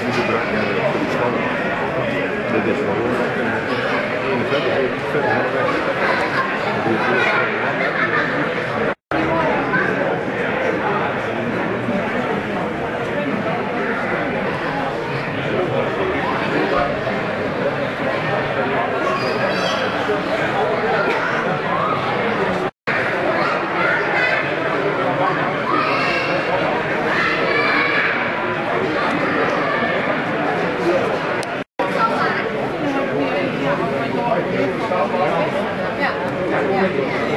die we ze brengen together, it's is strong. They En verder In verder. Ja. ja.